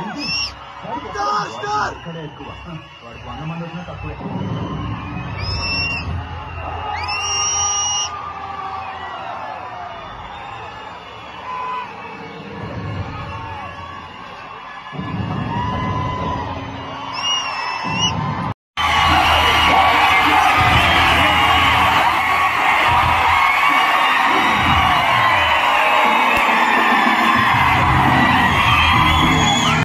star star వాడికి వంద మంది వచ్చినా తక్కువే